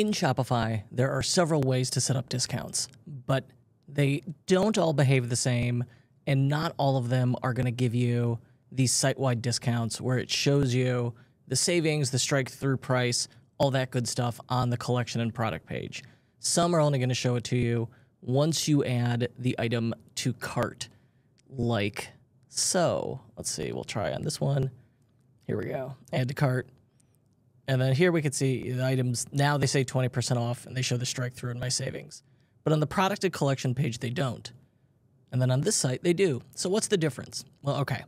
in Shopify, there are several ways to set up discounts, but they don't all behave the same, and not all of them are going to give you these site wide discounts where it shows you the savings, the strike through price, all that good stuff on the collection and product page. Some are only going to show it to you once you add the item to cart, like so. Let's see, we'll try on this one. Here we go. Add to cart. And then here we can see the items. Now they say 20% off and they show the strike through in my savings. But on the product and collection page, they don't. And then on this site, they do. So what's the difference? Well, okay.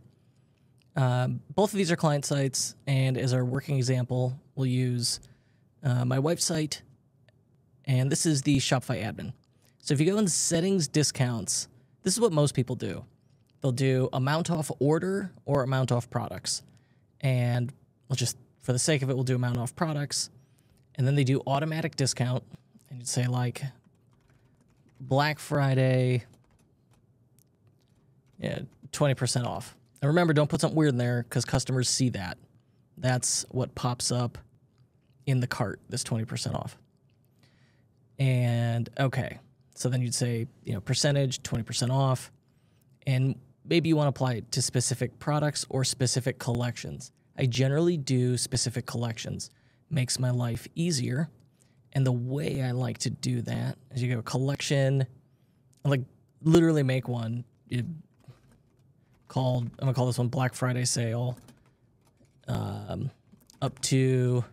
Um, both of these are client sites. And as our working example, we'll use uh, my wife's site. And this is the Shopify admin. So if you go in settings discounts, this is what most people do. They'll do amount off order or amount off products. And we'll just, for the sake of it, we'll do amount off products. And then they do automatic discount. And you'd say like Black Friday, yeah, 20% off. And remember, don't put something weird in there because customers see that. That's what pops up in the cart, this 20% off. And okay, so then you'd say, you know, percentage, 20% off. And maybe you want to apply it to specific products or specific collections. I generally do specific collections. Makes my life easier. And the way I like to do that is you go collection, like literally make one it, called, I'm gonna call this one Black Friday sale. Um, up to,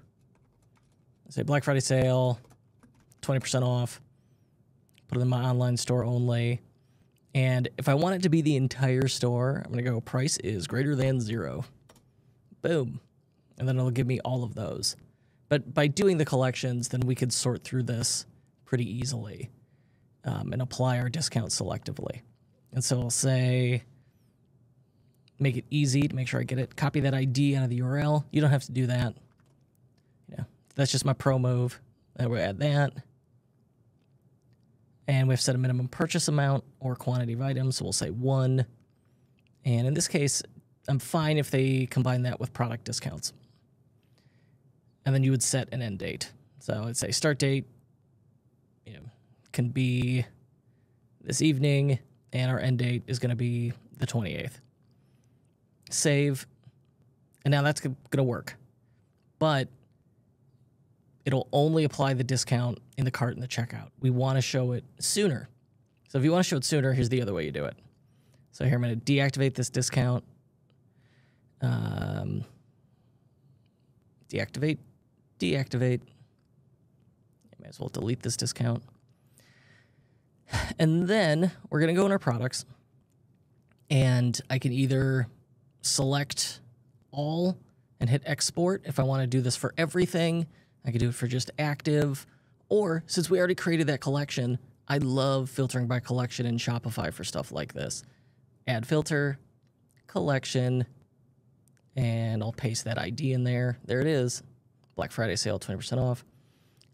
say Black Friday sale, 20% off put it in my online store only. And if I want it to be the entire store, I'm to go price is greater than zero. Boom. And then it'll give me all of those. But by doing the collections, then we could sort through this pretty easily um, and apply our discount selectively. And so I'll say, make it easy to make sure I get it. Copy that ID out of the URL. You don't have to do that. You know, that's just my pro move. And we'll add that and we have set a minimum purchase amount or quantity of items. So we'll say one. And in this case, I'm fine if they combine that with product discounts. And then you would set an end date. So I'd say start date you know, can be this evening, and our end date is going to be the 28th. Save. And now that's going to work. But it'll only apply the discount in the cart and the checkout. We want to show it sooner. So if you want to show it sooner, here's the other way you do it. So here I'm going to deactivate this discount. Um, deactivate, deactivate. I might as well delete this discount. And then we're going to go in our products and I can either select all and hit export if I want to do this for everything I could do it for just active. Or since we already created that collection, I love filtering by collection in Shopify for stuff like this. Add filter, collection, and I'll paste that ID in there. There it is. Black Friday sale, 20% off.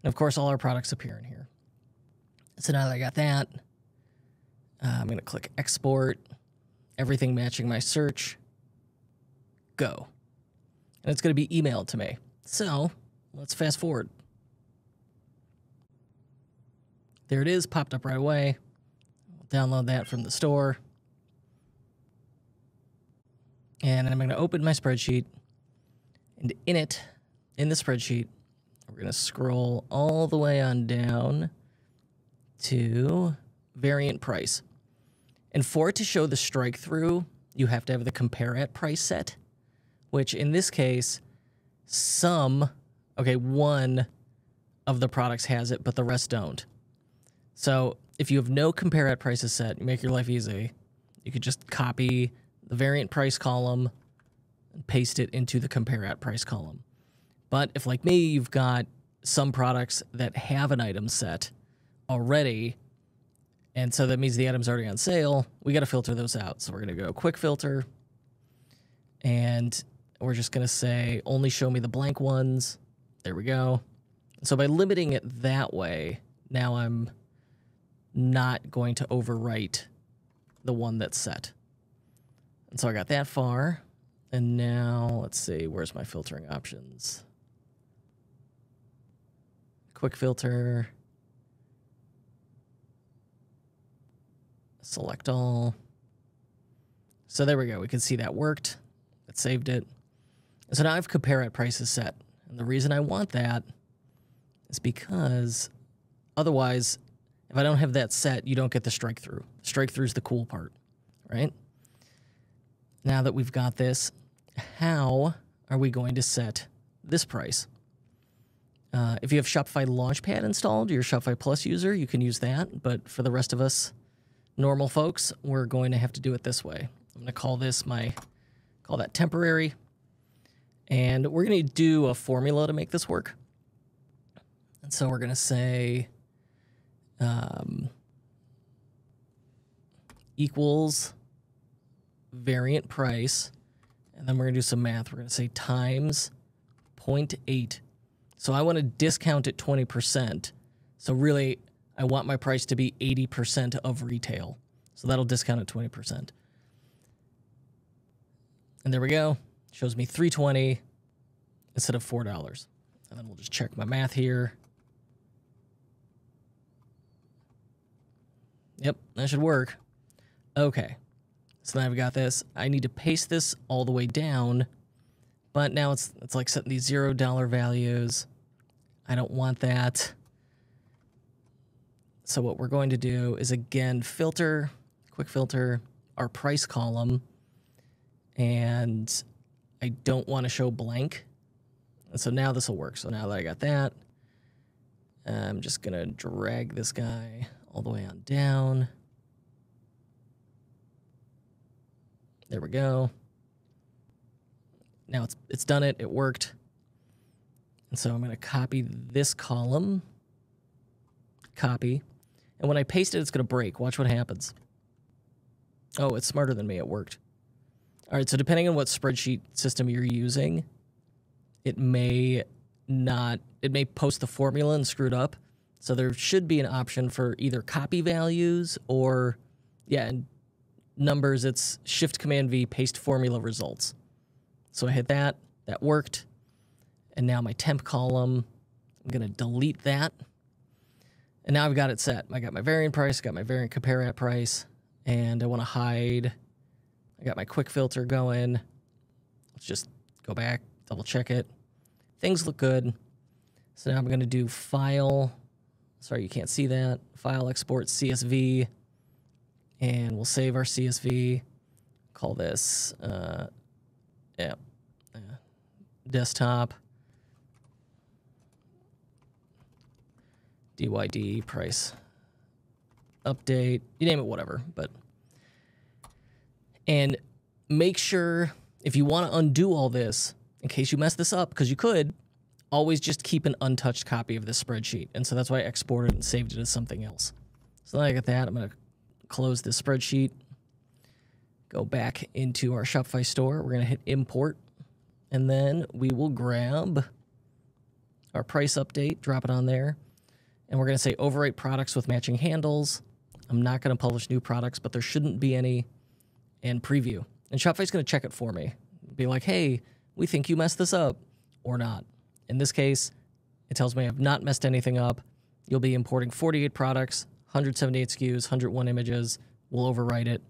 And of course, all our products appear in here. So now that I got that, uh, I'm going to click export, everything matching my search, go. And it's going to be emailed to me. So Let's fast forward. There it is, popped up right away. download that from the store. And I'm going to open my spreadsheet. And in it, in the spreadsheet, we're going to scroll all the way on down to variant price. And for it to show the strike through, you have to have the compare at price set, which in this case, some okay, one of the products has it, but the rest don't. So if you have no compare at prices set, make your life easy. You could just copy the variant price column and paste it into the compare at price column. But if, like me, you've got some products that have an item set already, and so that means the item's already on sale, we got to filter those out. So we're going to go quick filter, and we're just going to say only show me the blank ones. There we go. So by limiting it that way, now I'm not going to overwrite the one that's set. And so I got that far. And now let's see, where's my filtering options? quick filter. Select all. So there we go. We can see that worked. It saved it. So now I have compare at prices set. And the reason I want that is because otherwise, if I don't have that set, you don't get the strike through. Strike through is the cool part, right? Now that we've got this, how are we going to set this price? Uh, if you have Shopify Launchpad installed, you're a Shopify Plus user, you can use that. But for the rest of us normal folks, we're going to have to do it this way. I'm going to call this my, call that temporary. And we're going to do a formula to make this work. And so we're going to say um, equals variant price. And then we're going to do some math. We're going to say times 0.8. So I want to discount it 20%. So really, I want my price to be 80% of retail. So that'll discount at 20%. And there we go. Shows me 320 instead of $4. And then we'll just check my math here. Yep, that should work. Okay. So now I've got this. I need to paste this all the way down, but now it's it's like setting these zero dollar values. I don't want that. So what we're going to do is again filter, quick filter, our price column, and I don't want to show blank. And so now this will work. So now that I got that, I'm just gonna drag this guy all the way on down. There we go. Now it's it's done it. It worked. And so I'm going to copy this column. Copy. And when I paste it, it's going to break. Watch what happens. Oh, it's smarter than me. It worked. All right, so depending on what spreadsheet system you're using, it may not, it may post the formula and screw it up. So there should be an option for either copy values or, yeah, and numbers, it's Shift Command V, paste formula results. So I hit that, that worked. And now my temp column, I'm to delete that. And now I've got it set. I got my variant price, got my variant compare at price, and I want to hide. I got my quick filter going. Let's just go back, double check it. Things look good. So now I'm to do file. Sorry, you can't see that. File export CSV. And we'll save our CSV. Call this, uh, yeah, uh, desktop. DYD price update, you name it, whatever. But and make sure if you want to undo all this, in case you mess this up, because you could, always just keep an untouched copy of this spreadsheet. And so that's why I exported and saved it as something else. So now I got that. I'm going to close the spreadsheet, go back into our Shopify store. We're going to hit import, and then we will grab our price update, drop it on there and we're going to say overwrite products with matching handles. I'm not going to publish new products, but there shouldn't be any, and preview. And Shopify's going to check it for me. Be like, hey, we think you messed this up, or not. In this case, it tells me I've not messed anything up. You'll be importing 48 products, 178 SKUs, 101 images. We'll overwrite it.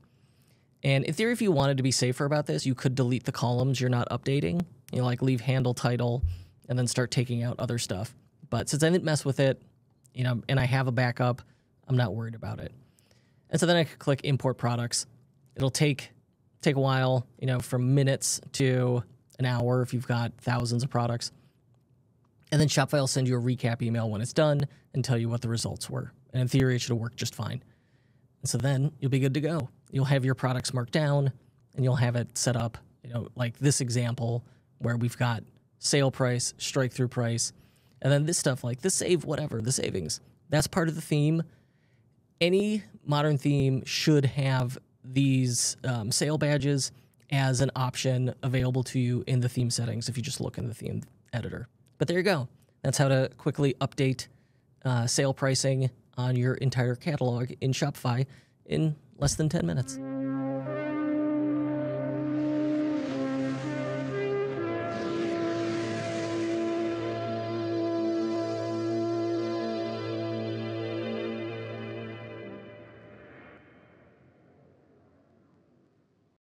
And in theory, if you wanted to be safer about this, you could delete the columns you're not updating. You know, like leave handle title and then start taking out other stuff. But since I didn't mess with it, you know, and I have a backup, I'm not worried about it. And so then I could click import products. It'll take take a while, you know, from minutes to an hour if you've got thousands of products. And then Shopify will send you a recap email when it's done and tell you what the results were. And in theory, it should work just fine. And so then you'll be good to go. You'll have your products marked down and you'll have it set up, you know, like this example where we've got sale price, strike through price, and then this stuff like the save, whatever, the savings. That's part of the theme. Any modern theme should have these um, sale badges as an option available to you in the theme settings if you just look in the theme editor. But there you go. That's how to quickly update uh, sale pricing on your entire catalog in Shopify in less than 10 minutes.